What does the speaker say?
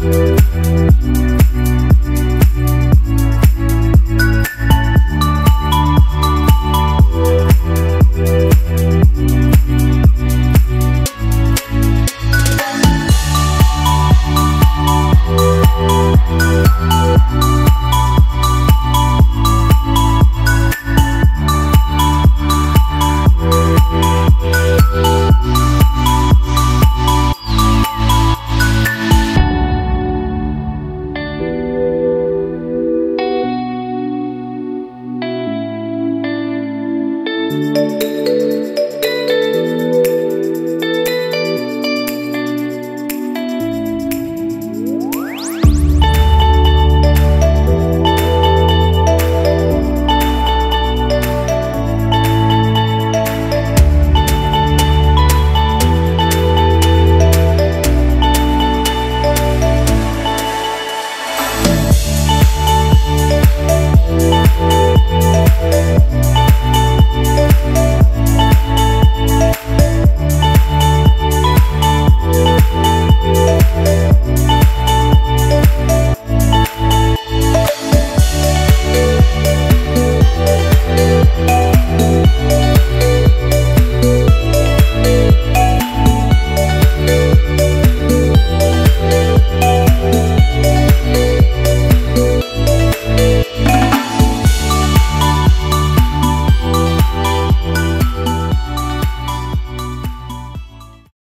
Thank Música